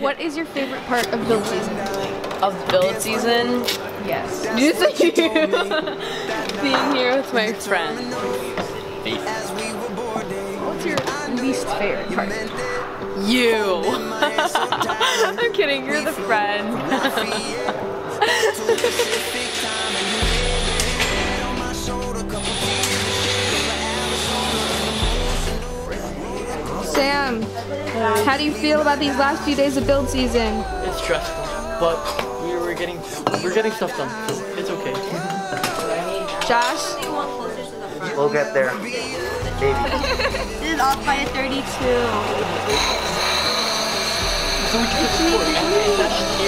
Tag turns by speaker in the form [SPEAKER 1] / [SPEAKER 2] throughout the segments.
[SPEAKER 1] what is your favorite part of build season?
[SPEAKER 2] Of build season?
[SPEAKER 1] Yes.
[SPEAKER 2] Just you. Being here with my friend.
[SPEAKER 1] What's your least favorite part?
[SPEAKER 2] You. I'm kidding, you're the friend.
[SPEAKER 1] how do you feel about these last few days of build season?
[SPEAKER 3] It's stressful, but we were getting we're getting stuff done, so it's okay.
[SPEAKER 1] Josh?
[SPEAKER 4] We'll get there. Maybe.
[SPEAKER 5] This is off by a 32.
[SPEAKER 3] So we can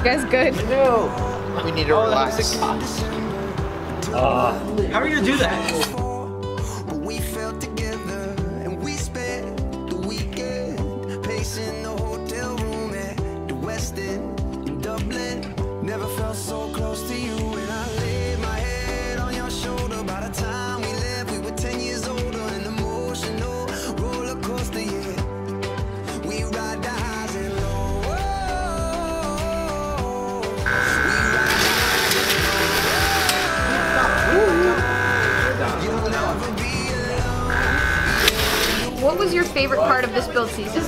[SPEAKER 1] You guys good? No.
[SPEAKER 4] We need to oh, relax.
[SPEAKER 3] Uh, How are you gonna do that?
[SPEAKER 1] What was your favorite part of this build season?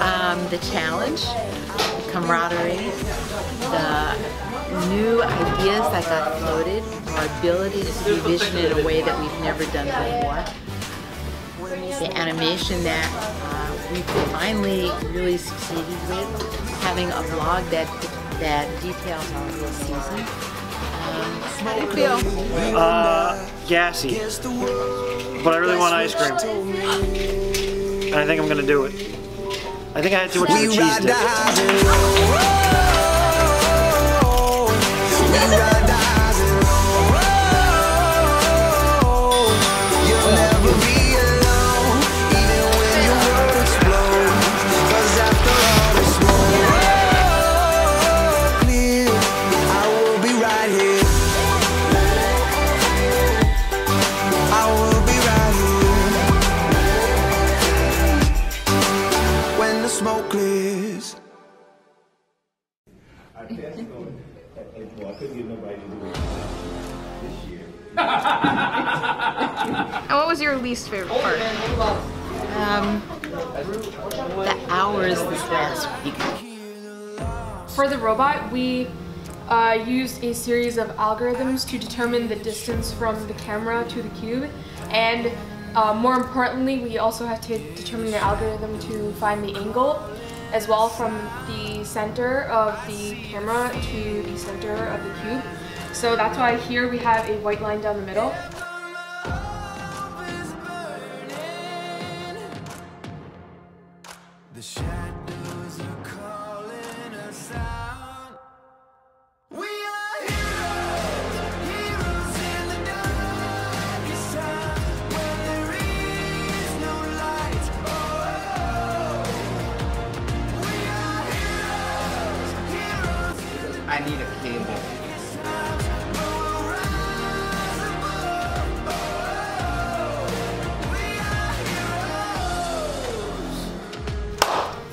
[SPEAKER 6] um, the challenge, the camaraderie, the new ideas that got floated, our ability to see vision in a way that we've never done before, the animation that uh, we finally really succeeded with, having a blog that that details our whole season.
[SPEAKER 1] How do you feel?
[SPEAKER 7] Uh, gassy. But I really want ice cream. And I think I'm gonna do it. I think I had too much of the cheese dip.
[SPEAKER 8] And
[SPEAKER 1] what was your least favorite part?
[SPEAKER 6] Um, the hours this last week.
[SPEAKER 9] For the robot, we uh, used a series of algorithms to determine the distance from the camera to the cube, and uh, more importantly, we also have to determine an algorithm to find the angle, as well from the center of the camera to the center of the cube. So that's why here we have a white line down the middle.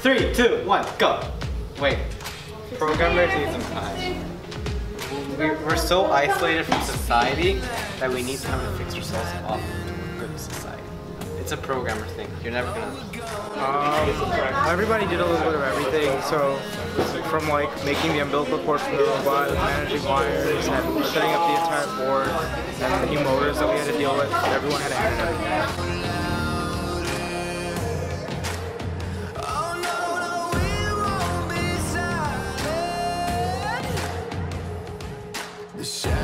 [SPEAKER 3] Three, two, one, go.
[SPEAKER 10] Wait, programmers need some time. We're, so isolated from society that we need time to fix ourselves off good society. It's a programmer thing. You're never gonna.
[SPEAKER 11] Um, everybody did a little bit of everything. So from like making the umbilical cord for the robot, managing wires, and setting up the entire board, and the new motors that we had to deal with. Everyone had a hand in everything.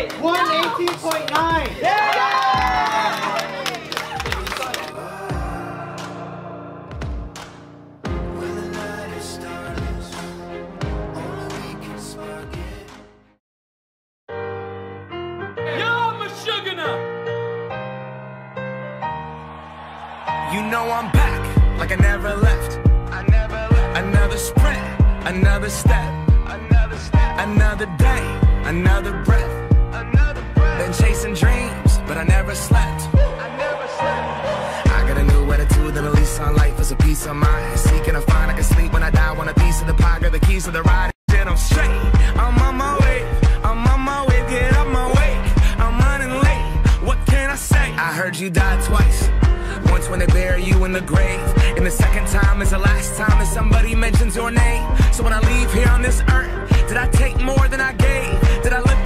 [SPEAKER 7] Wait, 118.9.
[SPEAKER 8] You know I'm back, like I never left. I never left. Another sprint, another step, another step, another day, another breath. Been chasing dreams, but I never slept. I got a new attitude and a lease on life is a peace of mind. Seeking to find I can sleep when I die. Want a piece of the pie, got the keys to the ride. Shit, I'm straight. I'm on my way. I'm on my way. Get up my way. I'm running late. What can I say? I heard you died twice. Once when they bury you in the grave, and the second time is the last time that somebody mentions your name. So when I leave here on this earth, did I take more than I gave? Did I look